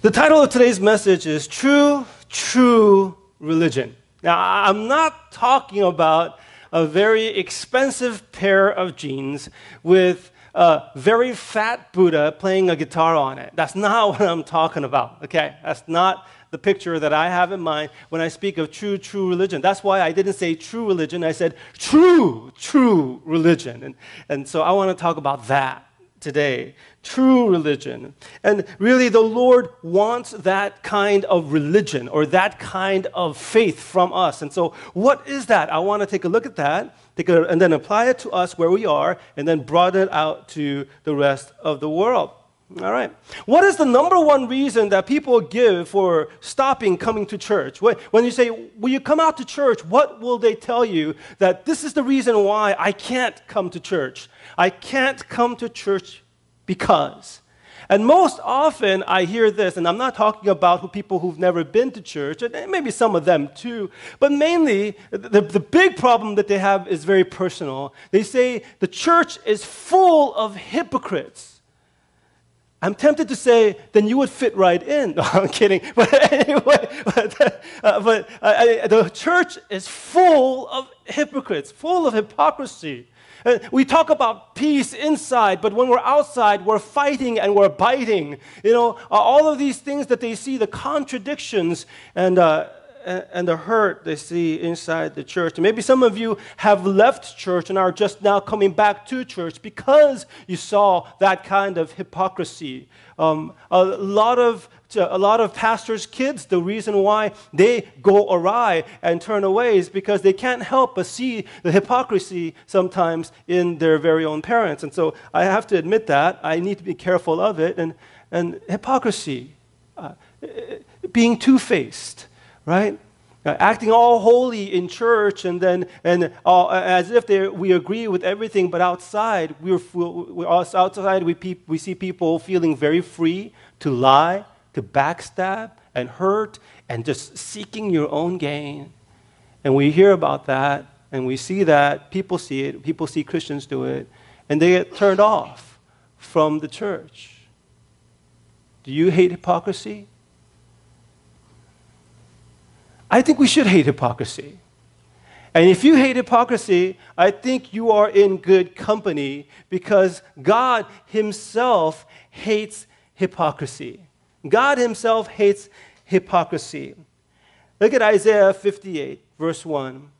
The title of today's message is True, True Religion. Now, I'm not talking about a very expensive pair of jeans with a very fat Buddha playing a guitar on it. That's not what I'm talking about, okay? That's not the picture that I have in mind when I speak of true, true religion. That's why I didn't say true religion, I said true, true religion. And, and so I want to talk about that today true religion. And really, the Lord wants that kind of religion or that kind of faith from us. And so, what is that? I want to take a look at that take a, and then apply it to us where we are and then broaden it out to the rest of the world. All right. What is the number one reason that people give for stopping coming to church? When you say, Will you come out to church? What will they tell you that this is the reason why I can't come to church? I can't come to church because. And most often I hear this, and I'm not talking about people who've never been to church, and maybe some of them too, but mainly the, the big problem that they have is very personal. They say the church is full of hypocrites. I'm tempted to say, then you would fit right in. No, I'm kidding. But anyway, but, uh, but uh, I, the church is full of hypocrites, full of hypocrisy. Uh, we talk about peace inside, but when we're outside, we're fighting and we're biting. You know, uh, all of these things that they see, the contradictions and, uh, and the hurt they see inside the church. Maybe some of you have left church and are just now coming back to church because you saw that kind of hypocrisy. Um, a lot of a lot of pastors' kids, the reason why they go awry and turn away is because they can't help but see the hypocrisy sometimes in their very own parents. And so I have to admit that. I need to be careful of it. And, and hypocrisy, uh, being two faced, right? Uh, acting all holy in church and then and uh, as if we agree with everything, but outside we're, we're outside we, we see people feeling very free to lie, to backstab and hurt and just seeking your own gain. And we hear about that and we see that, people see it, people see Christians do it, and they get turned off from the church. Do you hate hypocrisy? I think we should hate hypocrisy. And if you hate hypocrisy, I think you are in good company because God Himself hates hypocrisy. God Himself hates hypocrisy. Look at Isaiah 58, verse 1.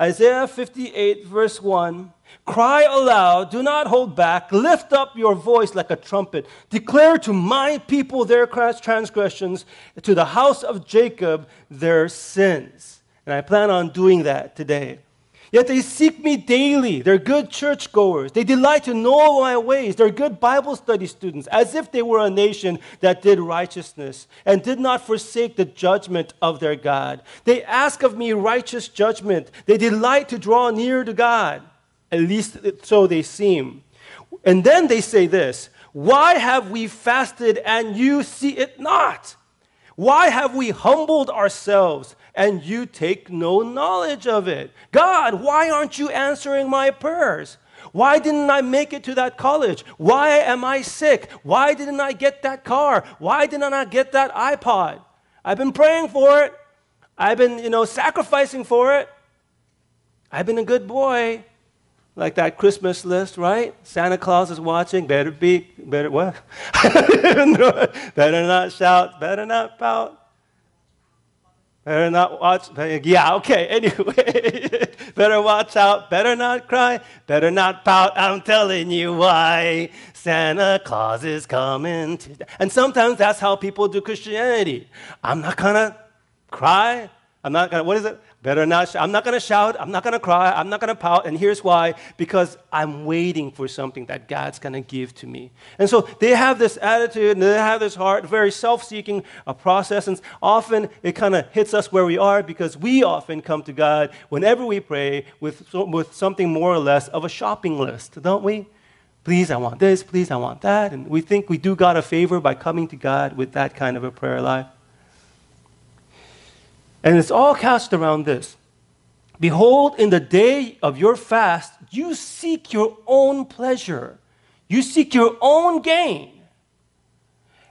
Isaiah 58, verse 1 Cry aloud, do not hold back, lift up your voice like a trumpet. Declare to my people their transgressions, to the house of Jacob their sins. And I plan on doing that today. Yet they seek me daily. They're good churchgoers. They delight to know my ways. They're good Bible study students, as if they were a nation that did righteousness and did not forsake the judgment of their God. They ask of me righteous judgment. They delight to draw near to God. At least so they seem. And then they say this Why have we fasted and you see it not? Why have we humbled ourselves and you take no knowledge of it? God, why aren't you answering my prayers? Why didn't I make it to that college? Why am I sick? Why didn't I get that car? Why didn't I not get that iPod? I've been praying for it. I've been, you know, sacrificing for it. I've been a good boy like that Christmas list, right? Santa Claus is watching. Better be, better what? better not shout. Better not pout. Better not watch. Yeah, okay. Anyway, better watch out. Better not cry. Better not pout. I'm telling you why. Santa Claus is coming. To... And sometimes that's how people do Christianity. I'm not gonna cry. I'm not gonna. What is it? Better not, I'm not going to shout, I'm not going to cry, I'm not going to pout, and here's why because I'm waiting for something that God's going to give to me. And so they have this attitude and they have this heart, very self seeking process, and often it kind of hits us where we are because we often come to God whenever we pray with, with something more or less of a shopping list, don't we? Please, I want this, please, I want that. And we think we do God a favor by coming to God with that kind of a prayer life. And it's all cast around this Behold, in the day of your fast, you seek your own pleasure, you seek your own gain.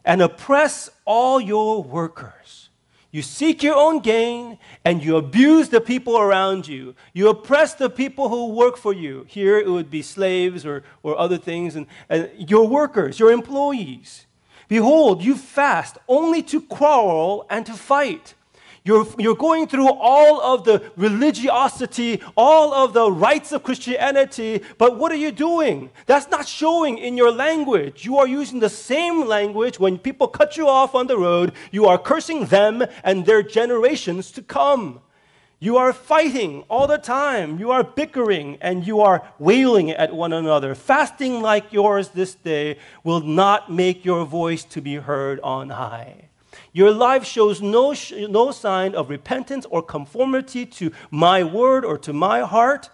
and oppress all your workers. You seek your own gain and you abuse the people around you. You oppress the people who work for you. Here it would be slaves or, or other things, and, and your workers, your employees. Behold, you fast only to quarrel and to fight. You're, you're going through all of the religiosity, all of the rites of Christianity, but what are you doing? That's not showing in your language. You are using the same language when people cut you off on the road. You are cursing them and their generations to come. You are fighting all the time. You are bickering and you are wailing at one another. Fasting like yours this day will not make your voice to be heard on high your life shows no, no sign of repentance or conformity to my word or to my heart,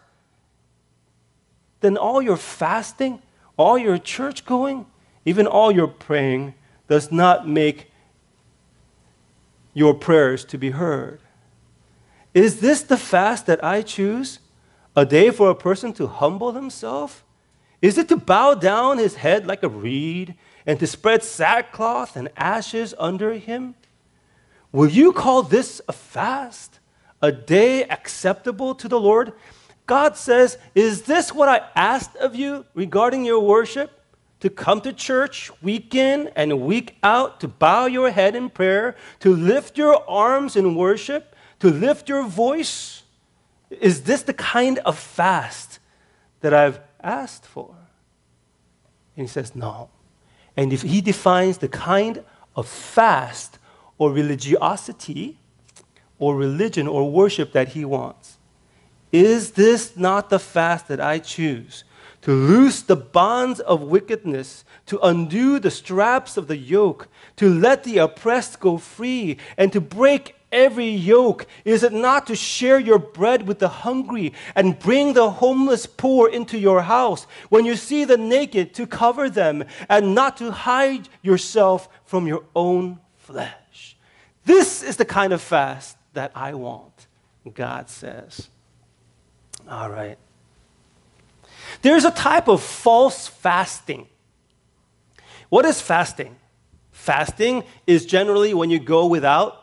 then all your fasting, all your church going, even all your praying does not make your prayers to be heard. Is this the fast that I choose? A day for a person to humble himself? Is it to bow down his head like a reed and to spread sackcloth and ashes under him? Will you call this a fast, a day acceptable to the Lord? God says, Is this what I asked of you regarding your worship? To come to church week in and week out, to bow your head in prayer, to lift your arms in worship, to lift your voice? Is this the kind of fast that I've asked for? And he says, No. And if he defines the kind of fast or religiosity or religion or worship that he wants. Is this not the fast that I choose? To loose the bonds of wickedness, to undo the straps of the yoke, to let the oppressed go free, and to break every yoke? Is it not to share your bread with the hungry and bring the homeless poor into your house? When you see the naked, to cover them and not to hide yourself from your own flesh. This is the kind of fast that I want, God says. All right. There's a type of false fasting. What is fasting? Fasting is generally when you go without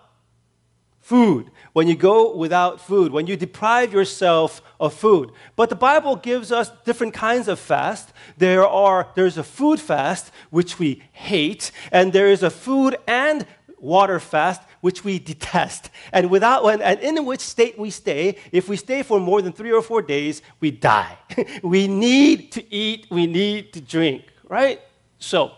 food, when you go without food, when you deprive yourself of food. But the Bible gives us different kinds of fast. There are there's a food fast which we hate, and there is a food and water fast which we detest. And without and in which state we stay, if we stay for more than 3 or 4 days, we die. we need to eat, we need to drink, right? So,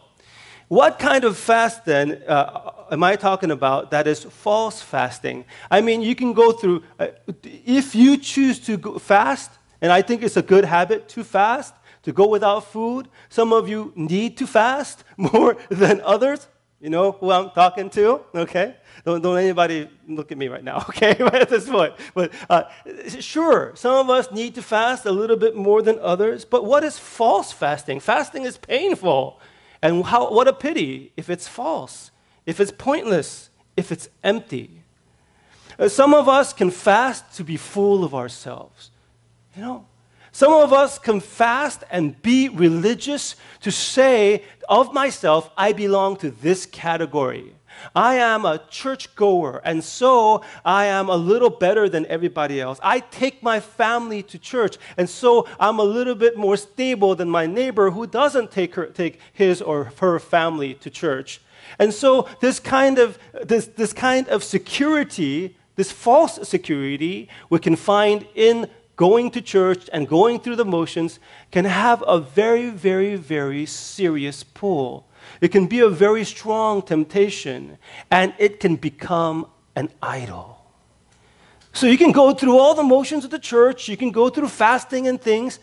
what kind of fast then uh, am I talking about that is false fasting? I mean, you can go through, uh, if you choose to go fast, and I think it's a good habit to fast, to go without food. Some of you need to fast more than others. You know who I'm talking to? Okay? Don't, don't anybody look at me right now, okay? at this point. But uh, sure, some of us need to fast a little bit more than others. But what is false fasting? Fasting is painful. And how, what a pity if it's false, if it's pointless, if it's empty. Uh, some of us can fast to be full of ourselves. You know, some of us can fast and be religious to say of myself, I belong to this category. I am a churchgoer, and so I am a little better than everybody else. I take my family to church, and so I'm a little bit more stable than my neighbor who doesn't take, her, take his or her family to church. And so this kind of, this, this kind of security, this false security, we can find in going to church and going through the motions can have a very, very, very serious pull it can be a very strong temptation, and it can become an idol. So you can go through all the motions of the church, you can go through fasting and things,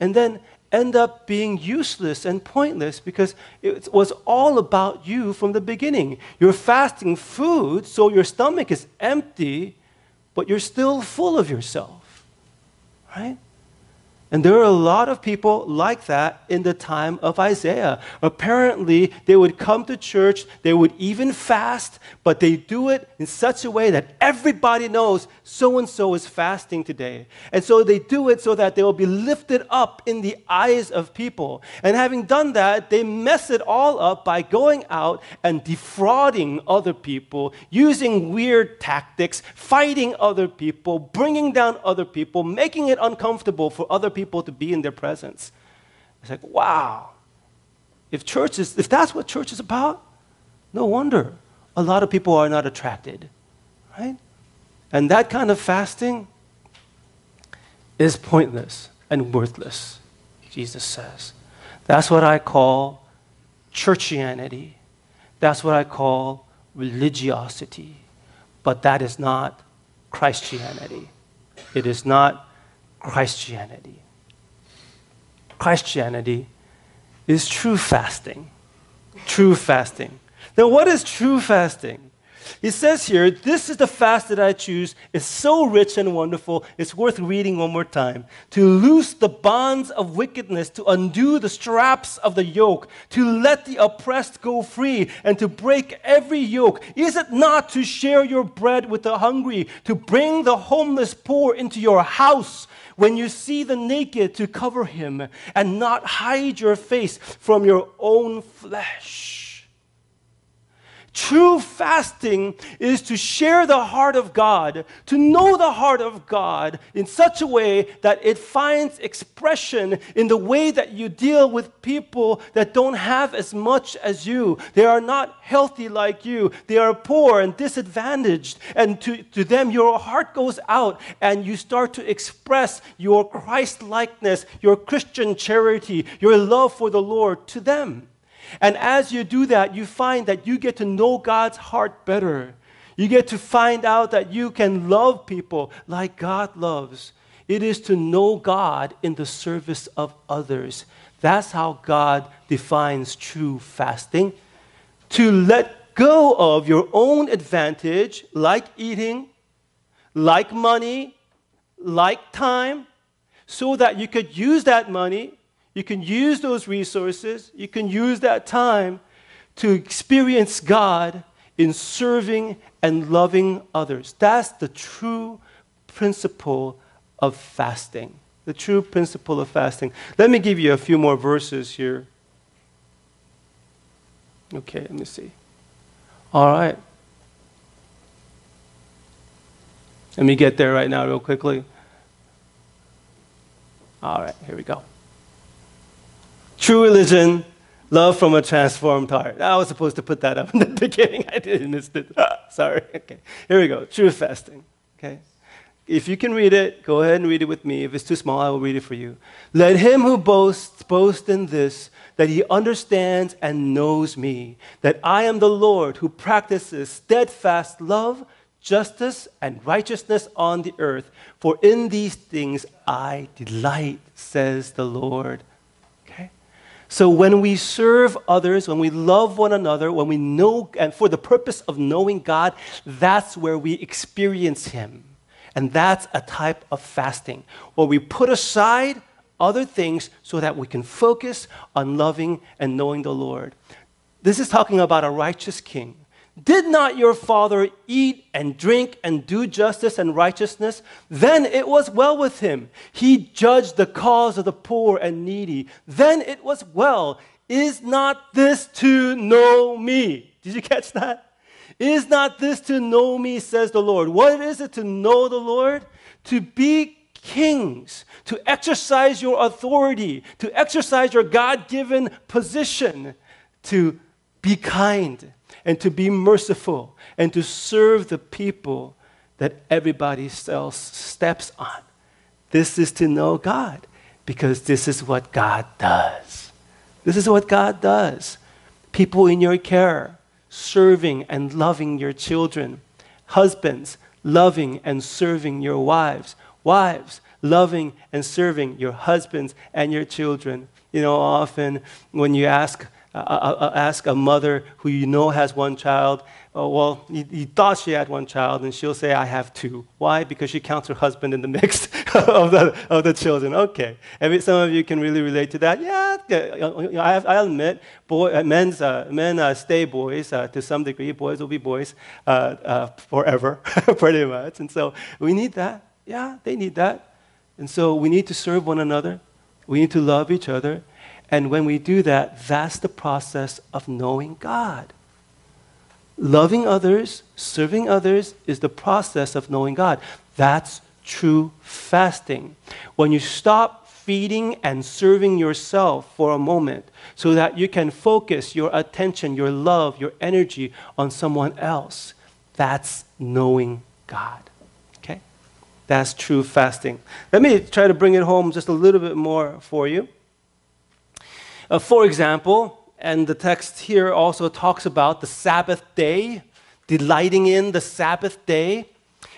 and then end up being useless and pointless because it was all about you from the beginning. You're fasting food, so your stomach is empty, but you're still full of yourself. Right? And there are a lot of people like that in the time of Isaiah. Apparently, they would come to church, they would even fast, but they do it in such a way that everybody knows so and so is fasting today. And so they do it so that they will be lifted up in the eyes of people. And having done that, they mess it all up by going out and defrauding other people, using weird tactics, fighting other people, bringing down other people, making it uncomfortable for other people people to be in their presence. It's like, wow. If church is, if that's what church is about, no wonder a lot of people are not attracted, right? And that kind of fasting is pointless and worthless, Jesus says. That's what I call churchianity. That's what I call religiosity. But that is not Christianity. It is not Christianity. Christianity is true fasting. True fasting. Now, what is true fasting? It says here, this is the fast that I choose. It's so rich and wonderful. It's worth reading one more time. To loose the bonds of wickedness, to undo the straps of the yoke, to let the oppressed go free, and to break every yoke. Is it not to share your bread with the hungry, to bring the homeless poor into your house, when you see the naked, to cover him and not hide your face from your own flesh. True fasting is to share the heart of God, to know the heart of God in such a way that it finds expression in the way that you deal with people that don't have as much as you. They are not healthy like you, they are poor and disadvantaged. And to, to them, your heart goes out and you start to express your Christ likeness, your Christian charity, your love for the Lord to them. And as you do that, you find that you get to know God's heart better. You get to find out that you can love people like God loves. It is to know God in the service of others. That's how God defines true fasting. To let go of your own advantage, like eating, like money, like time, so that you could use that money you can use those resources, you can use that time to experience God in serving and loving others. That's the true principle of fasting. The true principle of fasting. Let me give you a few more verses here. Okay, let me see. All right. Let me get there right now, real quickly. All right, here we go. True religion, love from a transformed heart. I was supposed to put that up in the beginning. I didn't miss it. Ah, sorry. Okay. Here we go. True fasting. Okay. If you can read it, go ahead and read it with me. If it's too small, I will read it for you. Let him who boasts boast in this, that he understands and knows me, that I am the Lord who practices steadfast love, justice, and righteousness on the earth. For in these things I delight, says the Lord. So when we serve others, when we love one another, when we know, and for the purpose of knowing God, that's where we experience Him. And that's a type of fasting, where we put aside other things so that we can focus on loving and knowing the Lord. This is talking about a righteous king. Did not your father eat and drink and do justice and righteousness? Then it was well with him. He judged the cause of the poor and needy. Then it was well. Is not this to know me? Did you catch that? Is not this to know me, says the Lord? What is it to know the Lord? To be kings, to exercise your authority, to exercise your God given position, to be kind and to be merciful and to serve the people that everybody else steps on. This is to know God because this is what God does. This is what God does. People in your care, serving and loving your children. Husbands, loving and serving your wives. Wives, loving and serving your husbands and your children. You know, often when you ask uh, uh, uh, ask a mother who you know has one child, oh, well, you, you, thought she had one child, and she'll say, I have two. Why? Because she counts her husband in the mix. of, the, of the children. Okay. Maybe some of you can really relate to that. Yeah, I, I admit, boy, uh, men's, uh, men uh, stay boys to some degree. Boys will be boys forever, pretty much. And so we need that. Yeah, they need that. And so we need to serve one another. We need to love each other. And when we do that, that's the process of knowing God. Loving others, serving others is the process of knowing God. That's true fasting. When you stop feeding and serving yourself for a moment so that you can focus your attention, your love, your energy on someone else, that's knowing God. Okay? That's true fasting. Let me try to bring it home just a little bit more for you. Uh, for example, and the text here also talks about the Sabbath day, delighting in the Sabbath day.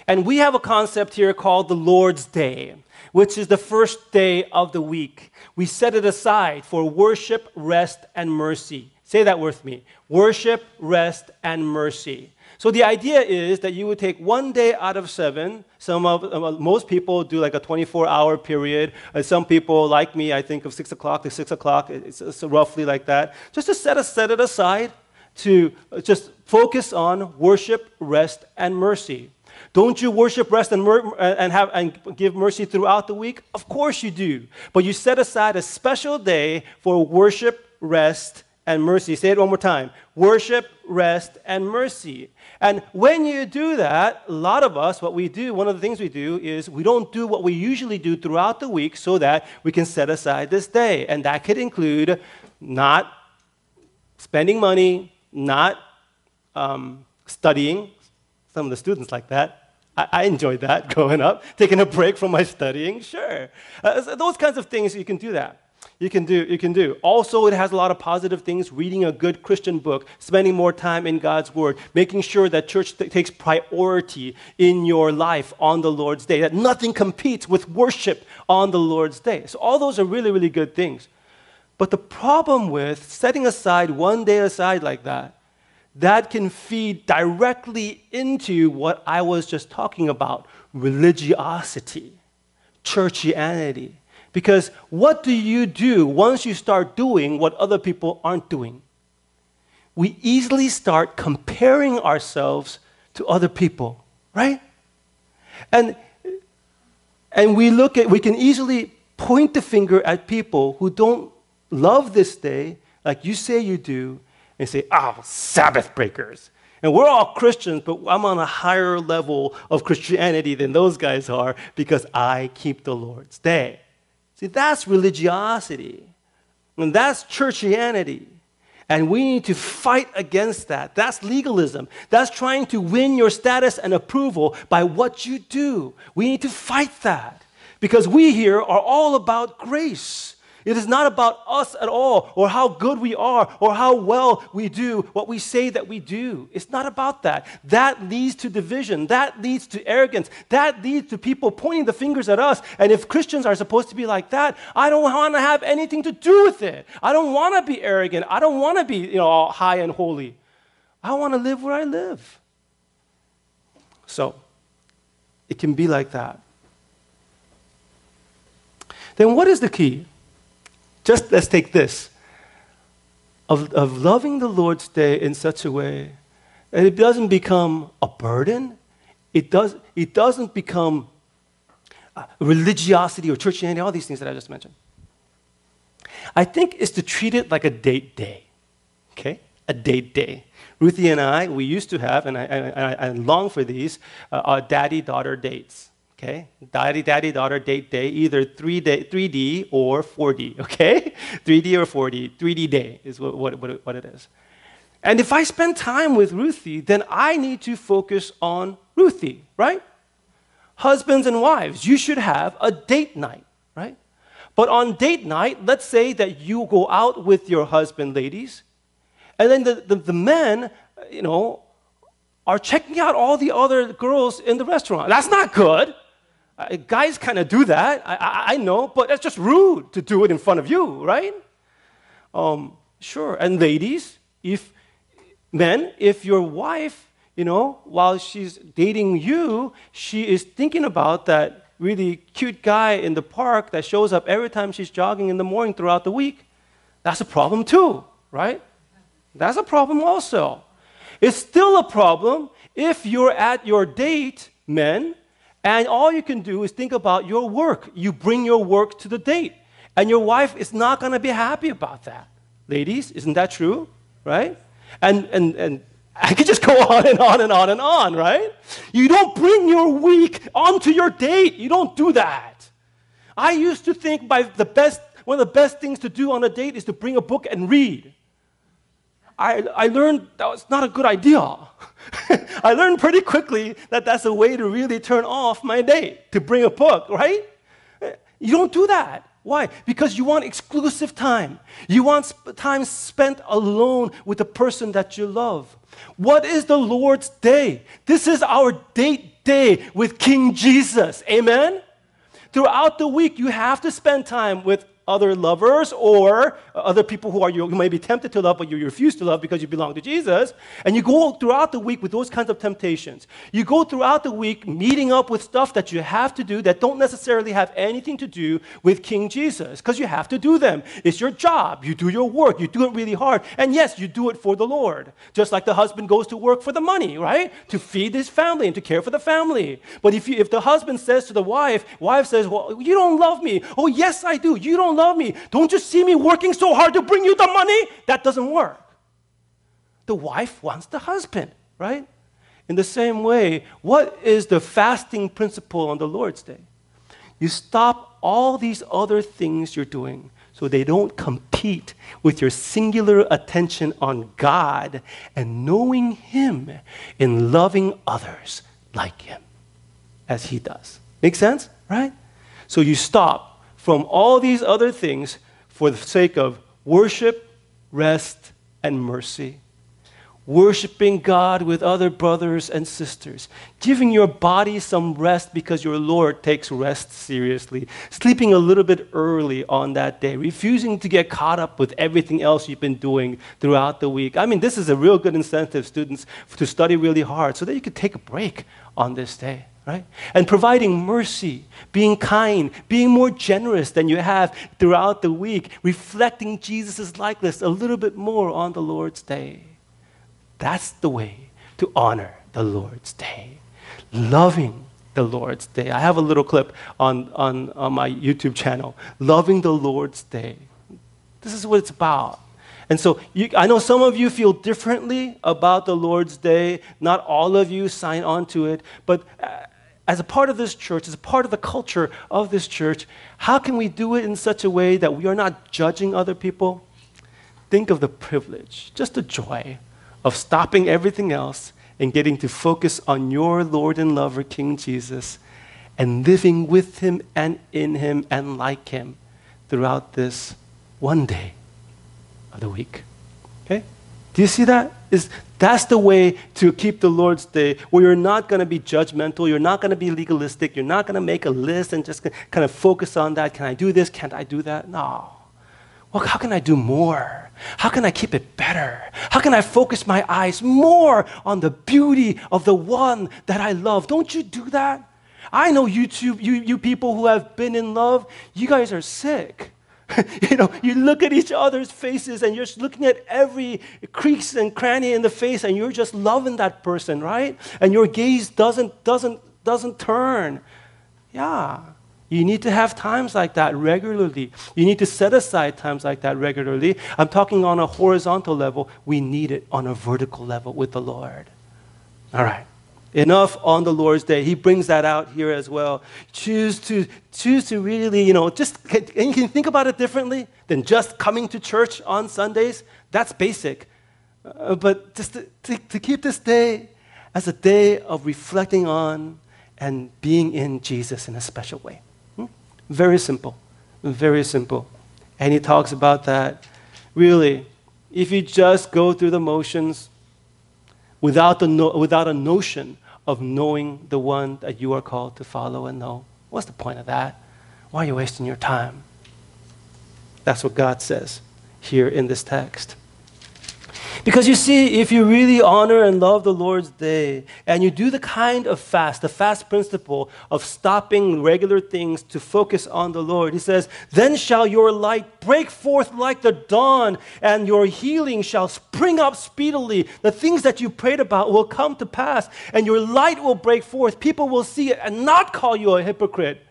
And we have a concept here called the Lord's Day, which is the first day of the week. We set it aside for worship, rest, and mercy. Say that with me worship, rest, and mercy. So the idea is that you would take one day out of seven. Some of uh, most people do like a 24-hour period. Uh, some people, like me, I think of six o'clock to six o'clock. It's, it's roughly like that. Just to set, a, set it aside to just focus on worship, rest, and mercy. Don't you worship, rest, and, mer- and, have, and give mercy throughout the week? Of course you do. But you set aside a special day for worship, rest, and mercy. Say it one more time worship, rest, and mercy. And when you do that, a lot of us, what we do, one of the things we do is we don't do what we usually do throughout the week so that we can set aside this day. And that could include not spending money, not um, studying. Some of the students like that. I, enjoyed that growing up, taking a break from my studying, sure. Uh, those kinds of things, you can do that you can do you can do. Also it has a lot of positive things reading a good christian book spending more time in god's word making sure that church th- takes priority in your life on the lord's day that nothing competes with worship on the lord's day. So all those are really really good things. But the problem with setting aside one day aside like that that can feed directly into what i was just talking about religiosity churchianity because what do you do once you start doing what other people aren't doing? We easily start comparing ourselves to other people, right? And, and we look at, we can easily point the finger at people who don't love this day like you say you do and say, oh, Sabbath breakers. And we're all Christians, but I'm on a higher level of Christianity than those guys are because I keep the Lord's day. See, that's religiosity. And that's churchianity. And we need to fight against that. That's legalism. That's trying to win your status and approval by what you do. We need to fight that because we here are all about grace. It is not about us at all, or how good we are, or how well we do what we say that we do. It's not about that. That leads to division. That leads to arrogance. That leads to people pointing the fingers at us. And if Christians are supposed to be like that, I don't want to have anything to do with it. I don't want to be arrogant. I don't want to be, you know, high and holy. I want to live where I live. So, it can be like that. Then what is the key? Just let's take this of, of loving the Lord's day in such a way that it doesn't become a burden, it, does, it doesn't become uh, religiosity or churchianity, all these things that I just mentioned. I think is to treat it like a date day, okay? A date day. Ruthie and I, we used to have, and I, I, I long for these, uh, our daddy daughter dates. Okay? Daddy, daddy, daughter, date, day, either 3D, 3D or 4D. Okay? 3D or 4D. 3D day is what, what, what it is. And if I spend time with Ruthie, then I need to focus on Ruthie, right? Husbands and wives, you should have a date night, right? But on date night, let's say that you go out with your husband, ladies, and then the, the, the men, you know, are checking out all the other girls in the restaurant. That's not good. Uh, guys kind of do that, I, I, I, know, but that's just rude to do it in front of you, right? Um, sure. And ladies, if men, if your wife, you know, while she's dating you, she is thinking about that really cute guy in the park that shows up every time she's jogging in the morning throughout the week. That's a problem too, right? That's a problem also. It's still a problem if you're at your date, men, and all you can do is think about your work. You bring your work to the date, and your wife is not going to be happy about that. Ladies, isn't that true? Right? And, and, and I could just go on and on and on and on, right? You don't bring your week onto your date. You don't do that. I used to think by the best, one of the best things to do on a date is to bring a book and read. I, I learned that was not a good idea. I learned pretty quickly that that's a way to really turn off my date, to bring a book, right? You don't do that. Why? Because you want exclusive time. You want sp- time spent alone with the person that you love. What is the Lord's day? This is our date day with King Jesus. Amen? Throughout the week, you have to spend time with other lovers or other people who are you, may be tempted to love but you refuse to love because you belong to Jesus. And you go throughout the week with those kinds of temptations. You go throughout the week meeting up with stuff that you have to do that don't necessarily have anything to do with King Jesus because you have to do them. It's your job. You do your work. You do it really hard. And yes you do it for the Lord. Just like the husband goes to work for the money right? To feed his family and to care for the family. But if you, if the husband says to the wife wife says well you don't love me. Oh yes I do. You don't don't love me. Don't you see me working so hard to bring you the money? That doesn't work. The wife wants the husband, right? In the same way, what is the fasting principle on the Lord's Day? You stop all these other things you're doing so they don't compete with your singular attention on God and knowing Him in loving others like Him as He does. Make sense? Right? So you stop from all these other things for the sake of worship, rest, and mercy. Worshiping God with other brothers and sisters. Giving your body some rest because your Lord takes rest seriously. Sleeping a little bit early on that day. Refusing to get caught up with everything else you've been doing throughout the week. I mean, this is a real good incentive, students, to study really hard so that you could take a break on this day right? And providing mercy, being kind, being more generous than you have throughout the week, reflecting Jesus' likeness a little bit more on the Lord's day. That's the way to honor the Lord's day. Loving the Lord's day. I have a little clip on, on, on my YouTube channel, Loving the Lord's Day. This is what it's about. And so you, I know some of you feel differently about the Lord's Day. Not all of you sign on to it. But uh, as a part of this church, as a part of the culture of this church, how can we do it in such a way that we are not judging other people? Think of the privilege, just the joy of stopping everything else and getting to focus on your Lord and lover, King Jesus, and living with him and in him and like him throughout this one day of the week. Okay? Do you see that? Is that's the way to keep the Lord's day, where you're not going to be judgmental, you're not going to be legalistic, you're not going to make a list and just kind of focus on that. Can I do this? Can't I do that? No. Well, how can I do more? How can I keep it better? How can I focus my eyes more on the beauty of the one that I love? Don't you do that? I know you two, you, you people who have been in love, you guys are sick. you know, you look at each other's faces and you're looking at every crease and cranny in the face and you're just loving that person, right? And your gaze doesn't, doesn't, doesn't turn. Yeah. You need to have times like that regularly. You need to set aside times like that regularly. I'm talking on a horizontal level. We need it on a vertical level with the Lord. All right enough on the Lord's day. He brings that out here as well. Choose to choose to really, you know, just and you can think about it differently than just coming to church on Sundays. That's basic. Uh, but just to, to, to keep this day as a day of reflecting on and being in Jesus in a special way. Hmm? Very simple. Very simple. And he talks about that. Really, if you just go through the motions without, the no, without a notion of knowing the one that you are called to follow and know. What's the point of that? Why are you wasting your time? That's what God says here in this text. Because you see, if you really honor and love the Lord's day, and you do the kind of fast, the fast principle of stopping regular things to focus on the Lord, he says, Then shall your light break forth like the dawn, and your healing shall spring up speedily. The things that you prayed about will come to pass, and your light will break forth. People will see it and not call you a hypocrite.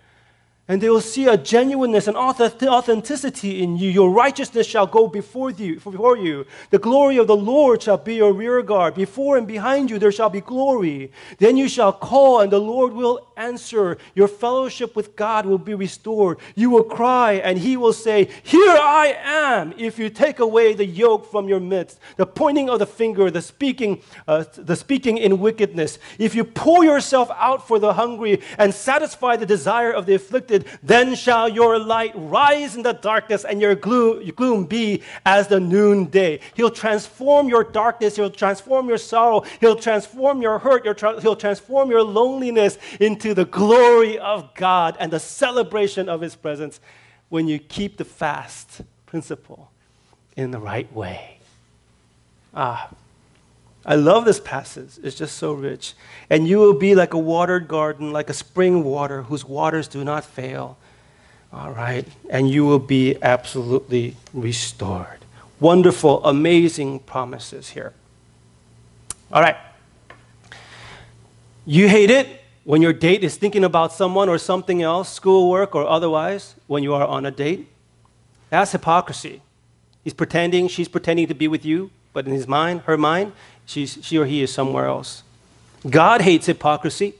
And they will see a genuineness and authenticity in you. Your righteousness shall go before you, before you. The glory of the Lord shall be your rear guard. Before and behind you there shall be glory. Then you shall call, and the Lord will answer. Your fellowship with God will be restored. You will cry, and he will say, Here I am, if you take away the yoke from your midst. The pointing of the finger, the speaking, uh, the speaking in wickedness. If you pour yourself out for the hungry and satisfy the desire of the afflicted, then shall your light rise in the darkness and your gloom, be as the noonday. He'll transform your darkness, He'll transform your sorrow, He'll transform your hurt, He'll transform your loneliness into the glory of God and the celebration of His presence when you keep the fast principle in the right way. Ah, I love this passage. It's just so rich. And you will be like a watered garden, like a spring water whose waters do not fail. All right. And you will be absolutely restored. Wonderful, amazing promises here. All right. You hate it when your date is thinking about someone or something else, schoolwork or otherwise, when you are on a date. That's hypocrisy. He's pretending, she's pretending to be with you, but in his mind, her mind, she's, she or he is somewhere else. God hates hypocrisy.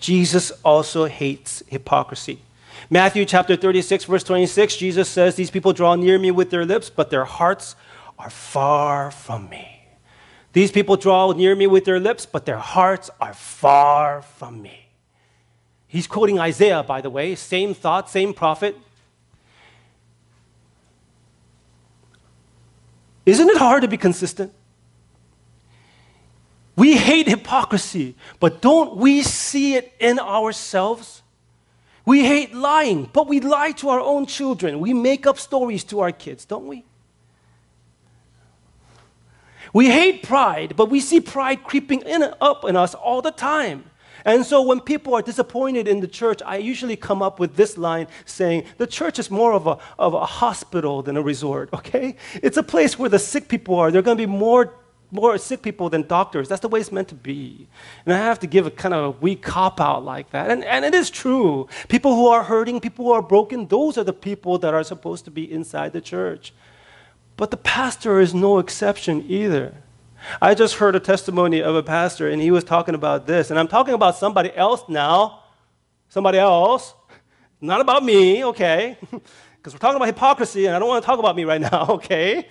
Jesus also hates hypocrisy. Matthew chapter 36, verse 26, Jesus says, These people draw near me with their lips, but their hearts are far from me. These people draw near me with their lips, but their hearts are far from me. He's quoting Isaiah, by the way, same thought, same prophet. Isn't it hard to be consistent? We hate hypocrisy, but don't we see it in ourselves? We hate lying, but we lie to our own children. We make up stories to our kids, don't we? We hate pride, but we see pride creeping in, up in us all the time. And so when people are disappointed in the church, I usually come up with this line saying, the church is more of a, of a hospital than a resort, okay? It's a place where the sick people are. There are going to be more more sick people than doctors. That's the way it's meant to be. And I have to give a kind of a weak cop out like that. And, and it is true. People who are hurting, people who are broken, those are the people that are supposed to be inside the church. But the pastor is no exception either. I just heard a testimony of a pastor, and he was talking about this. And I'm talking about somebody else now. Somebody else. Not about me, okay? Because we're talking about hypocrisy, and I don't want to talk about me right now, okay?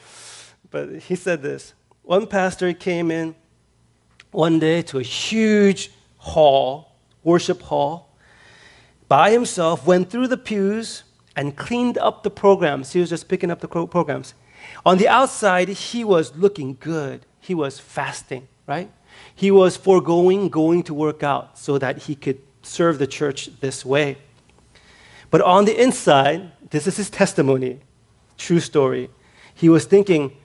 But he said this one pastor came in one day to a huge hall, worship hall, by himself, went through the pews and cleaned up the programs. He was just picking up the programs. On the outside, he was looking good. He was fasting, right? He was foregoing going to work out so that he could serve the church this way. But on the inside, this is his testimony, true story. He was thinking,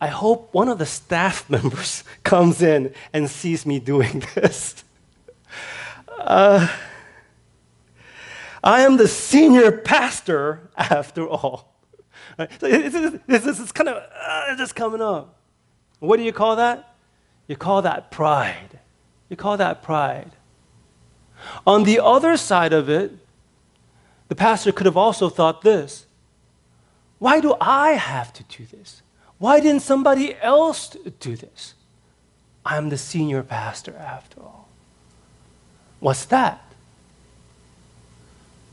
I hope one of the staff members comes in and sees me doing this. Uh, I am the senior pastor after all. Right? So it's, kind of uh, just coming up. What do you call that? You call that pride. You call that pride. On the other side of it, the pastor could have also thought this why do I have to do this? Why didn't somebody else do this? I'm the senior pastor after all. What's that?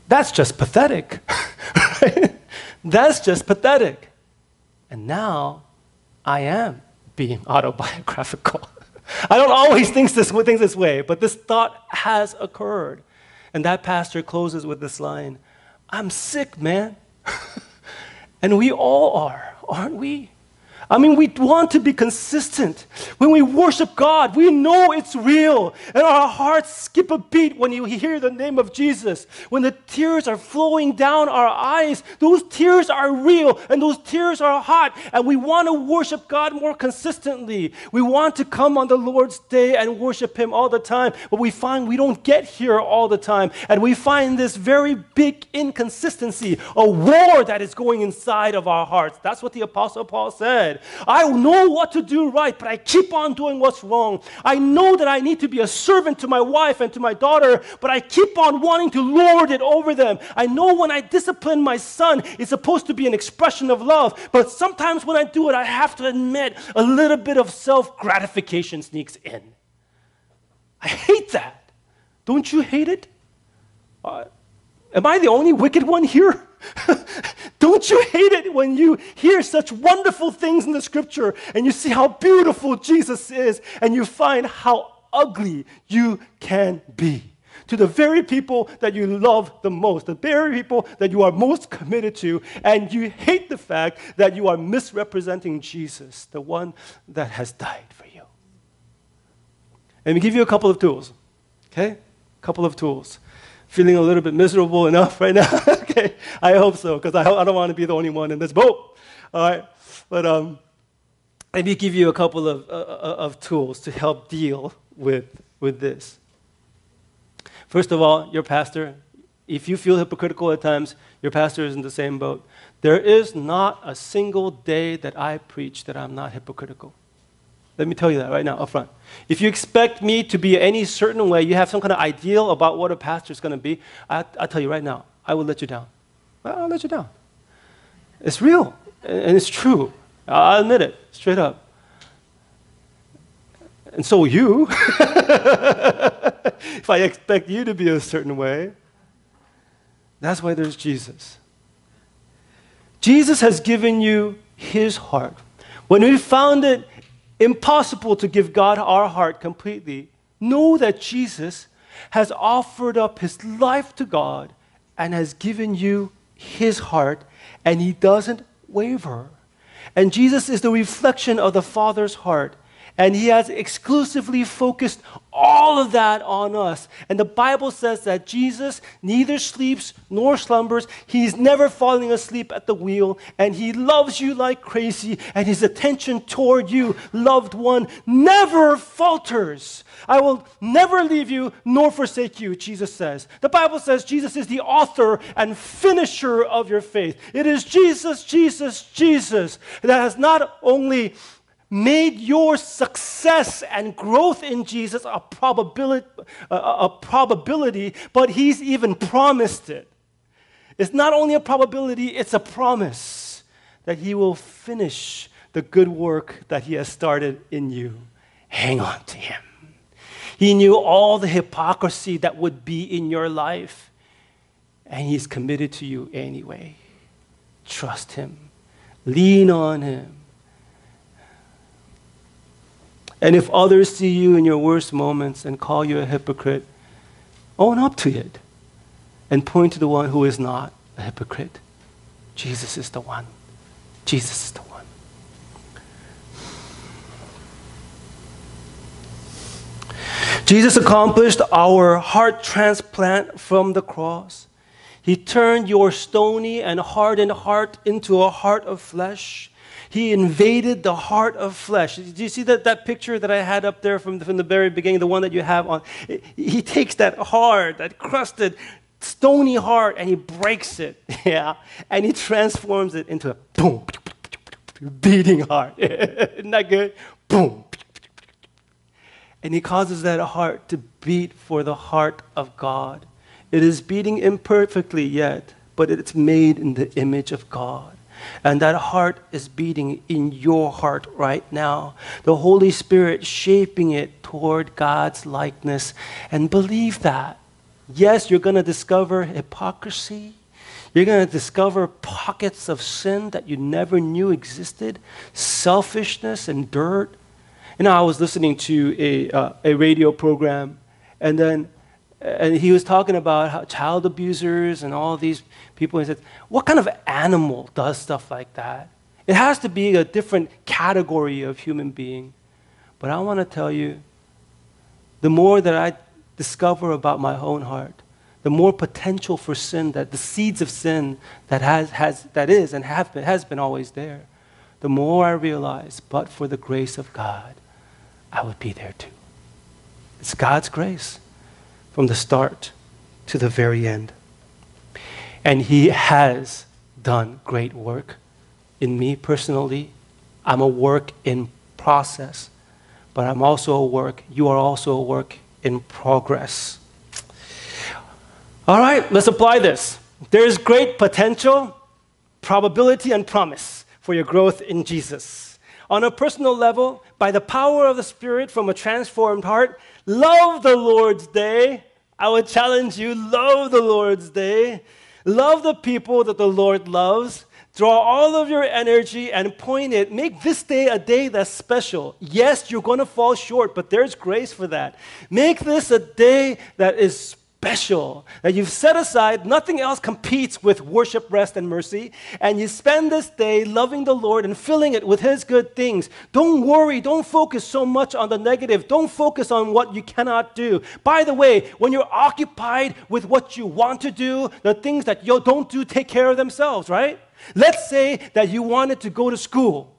That's just pathetic. That's just pathetic. And now I am being autobiographical. I don't always think this, think this way, but this thought has occurred. And that pastor closes with this line I'm sick, man. and we all are, aren't we? I mean, we want to be consistent. When we worship God, we know it's real. And our hearts skip a beat when you hear the name of Jesus. When the tears are flowing down our eyes, those tears are real and those tears are hot. And we want to worship God more consistently. We want to come on the Lord's day and worship Him all the time. But we find we don't get here all the time. And we find this very big inconsistency, a war that is going inside of our hearts. That's what the Apostle Paul said said, I know what to do right, but I keep on doing what's wrong. I know that I need to be a servant to my wife and to my daughter, but I keep on wanting to lord it over them. I know when I discipline my son, it's supposed to be an expression of love, but sometimes when I do it, I have to admit a little bit of self gratification sneaks in. I hate that. Don't you hate it? Uh, am I the only wicked one here? Don't you hate it when you hear such wonderful things in the scripture and you see how beautiful Jesus is and you find how ugly you can be? To the very people that you love the most, the very people that you are most committed to, and you hate the fact that you are misrepresenting Jesus, the one that has died for you. Let me give you a couple of tools, okay? A couple of tools feeling a little bit miserable enough right now? okay, I hope so, because I, I don't want to be the only one in this boat. All right, but um, let me give you a couple of, uh, uh, of tools to help deal with, with this. First of all, your pastor, if you feel hypocritical at times, your pastor is in the same boat. There is not a single day that I preach that I'm not hypocritical. Let me tell you that right now, up front. If you expect me to be any certain way, you have some kind of ideal about what a pastor is going to be, I, will tell you right now, I will let you down. I'll let you down. It's real, and it's true. I'll admit it, straight up. And so you, if I expect you to be a certain way, that's why there's Jesus. Jesus has given you his heart. When we found it impossible to give God our heart completely, know that Jesus has offered up his life to God and has given you his heart, and he doesn't waver. And Jesus is the reflection of the Father's heart. And he has exclusively focused all of that on us. And the Bible says that Jesus neither sleeps nor slumbers. He's never falling asleep at the wheel. And he loves you like crazy. And his attention toward you, loved one, never falters. I will never leave you nor forsake you, Jesus says. The Bible says Jesus is the author and finisher of your faith. It is Jesus, Jesus, Jesus that has not only made your success and growth in Jesus a probability, a, a probability, but he's even promised it. It's not only a probability, it's a promise that he will finish the good work that he has started in you. Hang on to him. He knew all the hypocrisy that would be in your life, and he's committed to you anyway. Trust him, lean on him. And if others see you in your worst moments and call you a hypocrite, own up to it and point to the one who is not a hypocrite. Jesus is the one. Jesus is the one. Jesus accomplished our heart transplant from the cross. He turned your stony and hardened heart into a heart of flesh. He invaded the heart of flesh. Do you see that, that picture that I had up there from the, from the very beginning, the one that you have on? He takes that hard, that crusted, stony heart, and he breaks it, yeah, and he transforms it into a boom, beating heart. Isn't that good? Boom. And he causes that heart to beat for the heart of God. It is beating imperfectly yet, but it's made in the image of God. And that heart is beating in your heart right now. The Holy Spirit shaping it toward God's likeness. And believe that. Yes, you're going to discover hypocrisy. You're going to discover pockets of sin that you never knew existed, selfishness and dirt. You know, I was listening to a, uh, a radio program, and then and he was talking about child abusers and all these people. He said, What kind of animal does stuff like that? It has to be a different category of human being. But I want to tell you the more that I discover about my own heart, the more potential for sin that the seeds of sin that has, has that is and have been, has been always there, the more I realize, but for the grace of God, I would be there too. It's God's grace from the start to the very end. And He has done great work in me personally. I'm a work in process, but I'm also a work, you are also a work in progress. All right, let's apply this. There's great potential, probability, and promise for your growth in Jesus. On a personal level, by the power of the Spirit from a transformed heart, love the Lord's day. I would challenge you love the Lord's day. Love the people that the Lord loves. Draw all of your energy and point it. Make this day a day that's special. Yes, you're going to fall short, but there's grace for that. Make this a day that is special, that you've set aside, nothing else competes with worship, rest, and mercy, and you spend this day loving the Lord and filling it with His good things. Don't worry, don't focus so much on the negative, don't focus on what you cannot do. By the way, when you're occupied with what you want to do, the things that you don't do take care of themselves, right? Let's say that you wanted to go to school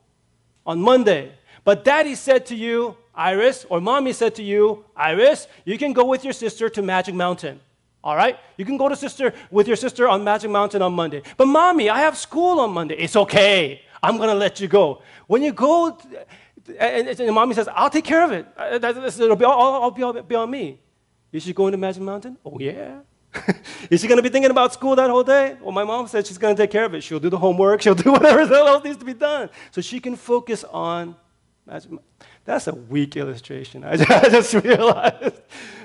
on Monday, but daddy said to you, Iris, or mommy said to you, Iris, you can go with your sister to Magic Mountain. All right? You can go to sister with your sister on Magic Mountain on Monday. But mommy, I have school on Monday. It's okay. I'm going to let you go. When you go, and, and, mommy says, I'll take care of it. Uh, it'll be all, I'll be, all, be on me. Is she going to Magic Mountain? Oh, yeah. Is she going to be thinking about school that whole day? Well, my mom said she's going to take care of it. She'll do the homework. She'll do whatever else needs to be done. So she can focus on Magic Mountain. That's a weak illustration. I just realized.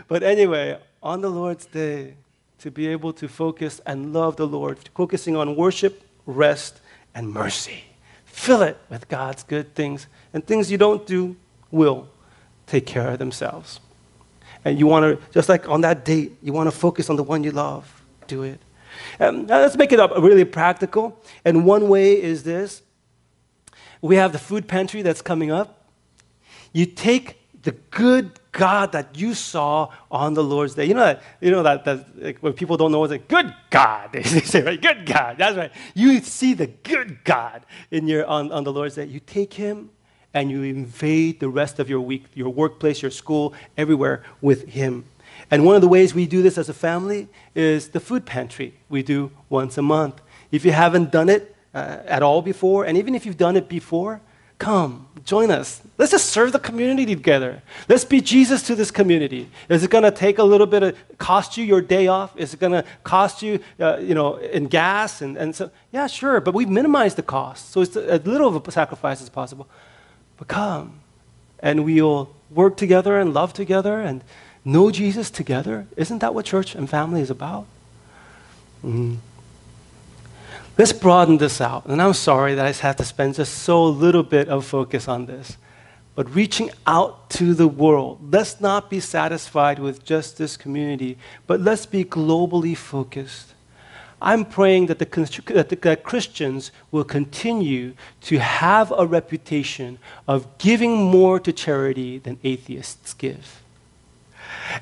But anyway, on the Lord's day, to be able to focus and love the Lord, focusing on worship, rest, and mercy. Fill it with God's good things, and things you don't do will take care of themselves. And you want to, just like on that date, you want to focus on the one you love. Do it. Um, let's make it up really practical. And one way is this we have the food pantry that's coming up. You take the good God that you saw on the Lord's day. You know that, you know that, that like, when people don't know, it's like, good God. They say, right? Good God. That's right. You see the good God in your, on, on the Lord's day. You take him and you invade the rest of your week, your workplace, your school, everywhere with him. And one of the ways we do this as a family is the food pantry we do once a month. If you haven't done it uh, at all before, and even if you've done it before, Come, join us. Let's just serve the community together. Let's be Jesus to this community. Is it going to take a little bit of cost you your day off? Is it going to cost you, uh, you know, in gas and, and so? Yeah, sure, but we've minimized the cost, so it's as little of a sacrifice as possible. But come, and we'll work together and love together and know Jesus together. Isn't that what church and family is about? Mm-hmm. Let's broaden this out. And I'm sorry that I have to spend just so little bit of focus on this. But reaching out to the world, let's not be satisfied with just this community, but let's be globally focused. I'm praying that, the, that, the, that Christians will continue to have a reputation of giving more to charity than atheists give.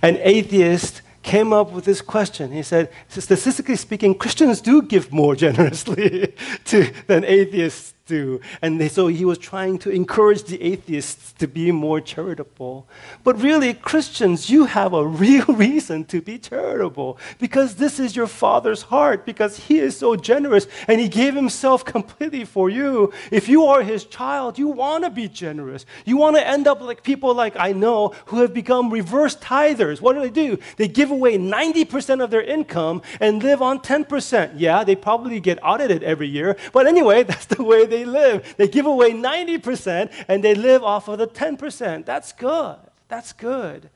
An atheist came up with this question. He said, statistically speaking, Christians do give more generously to, than atheists do. And so he was trying to encourage the atheists to be more charitable. But really, Christians, you have a real reason to be charitable because this is your Father's heart, because He is so generous and He gave Himself completely for you. If you are His child, you want to be generous. You want to end up like people like I know who have become reverse tithers. What do they do? They give away 90% of their income and live on 10%. Yeah, they probably get audited every year, but anyway, that's the way they they live. They give away 90% and they live off of the 10%. That's good. That's good.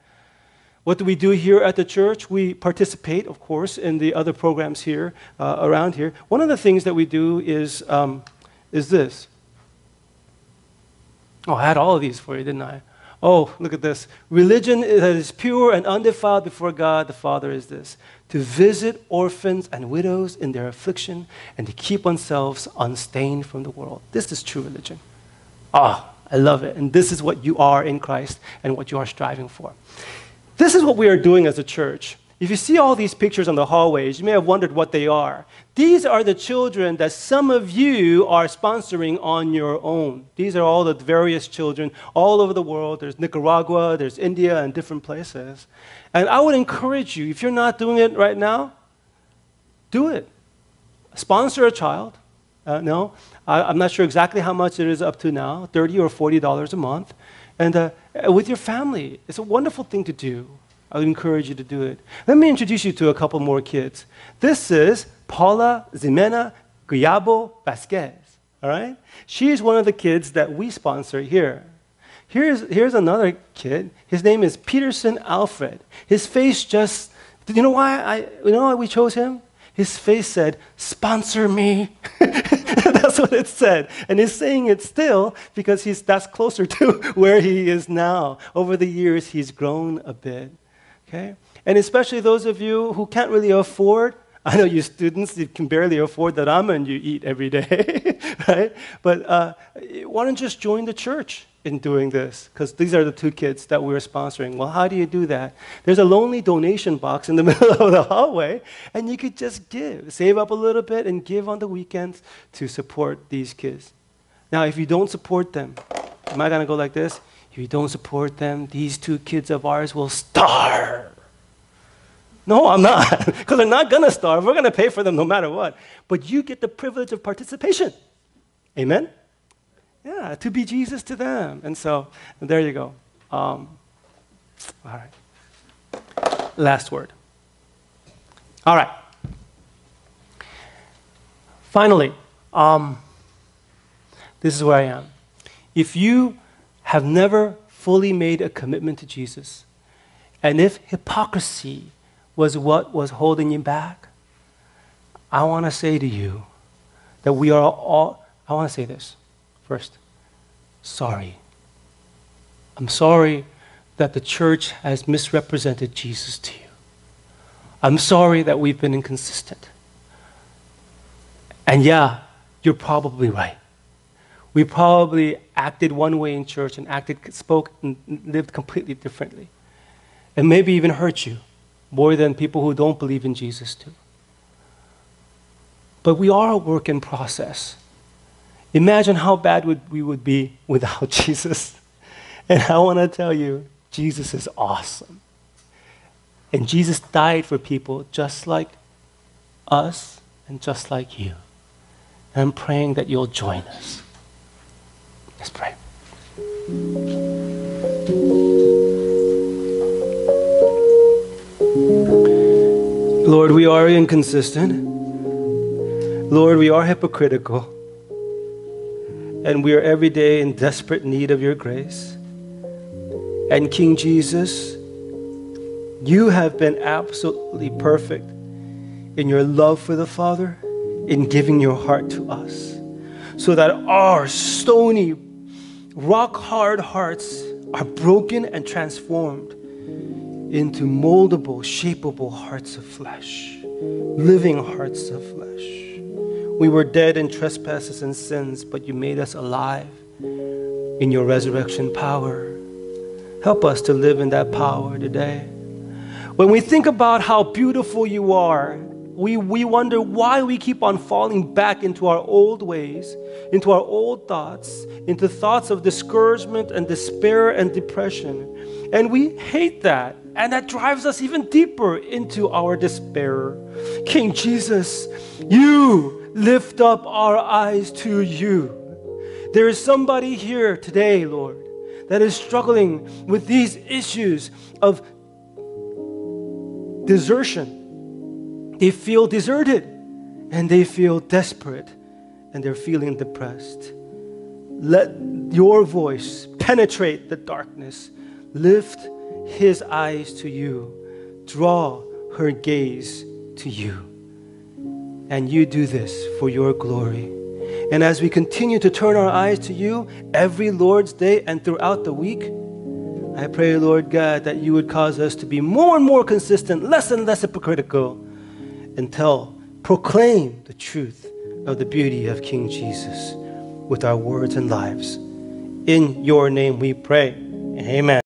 What do we do here at the church? We participate, of course, in the other programs here, uh, around here. One of the things that we do is, um, is this. Oh, I had all of these for you, didn't I? Oh, look at this. Religion that is pure and undefiled before God the Father is this to visit orphans and widows in their affliction and to keep oneself unstained from the world. This is true religion. Ah, I love it. And this is what you are in Christ and what you are striving for. This is what we are doing as a church. If you see all these pictures on the hallways, you may have wondered what they are. These are the children that some of you are sponsoring on your own. These are all the various children all over the world. There's Nicaragua, there's India, and different places. And I would encourage you, if you're not doing it right now, do it. Sponsor a child. Uh, no, I, am not sure exactly how much it is up to now 30 or $40 a month. And uh, with your family, it's a wonderful thing to do. I would encourage you to do it. Let me introduce you to a couple more kids. This is Paula Zimena Guyabo Vasquez. All right? She is one of the kids that we sponsor here. Here's, here's another kid. His name is Peterson Alfred. His face just, you know why I, you know why we chose him? His face said, sponsor me. that's what it said. And he's saying it still because he's, that's closer to where he is now. Over the years, he's grown a bit. Okay? And especially those of you who can't really afford, I know you students, you can barely afford the ramen you eat every day, right? But uh, why don't you just join the church in doing this? Because these are the two kids that we're sponsoring. Well, how do you do that? There's a lonely donation box in the middle of the hallway, and you could just give, save up a little bit, and give on the weekends to support these kids. Now, if you don't support them, am I going to go like this? If you don't support them, these two kids of ours will starve. No, I'm not, because they're not going to starve. We're going to pay for them no matter what. But you get the privilege of participation. Amen? Yeah, to be Jesus to them. And so, there you go. Um, all right. Last word. All right. Finally, um, this is where I am. If you have never fully made a commitment to Jesus, and if hypocrisy was what was holding you back, I want to say to you that we are all, I want to say this first. Sorry. I'm sorry that the church has misrepresented Jesus to you. I'm sorry that we've been inconsistent. And yeah, you're probably right we probably acted one way in church and acted, spoke, and lived completely differently. And maybe even hurt you more than people who don't believe in Jesus do. But we are a work in process. Imagine how bad would we would be without Jesus. And I want to tell you, Jesus is awesome. And Jesus died for people just like us and just like you. And I'm praying that you'll join us. Let's pray. Lord, we are inconsistent. Lord, we are hypocritical. And we are every day in desperate need of your grace. And King Jesus, you have been absolutely perfect in your love for the Father, in giving your heart to us, so that our stony, rock hard hearts are broken and transformed into moldable, shapeable hearts of flesh, living hearts of flesh. We were dead in trespasses and sins, but you made us alive in your resurrection power. Help us to live in that power today. When we think about how beautiful you are, we, we wonder why we keep on falling back into our old ways, into our old thoughts, into thoughts of discouragement and despair and depression. And we hate that. And that drives us even deeper into our despair. King Jesus, you lift up our eyes to you. There is somebody here today, Lord, that is struggling with these issues of desertion they feel deserted and they feel desperate and they're feeling depressed. Let your voice penetrate the darkness. Lift his eyes to you. Draw her gaze to you. And you do this for your glory. And as we continue to turn our eyes to you every Lord's Day and throughout the week, I pray, Lord God, that you would cause us to be more and more consistent, less and less hypocritical, until proclaim the truth of the beauty of King Jesus with our words and lives. In your name we pray. Amen.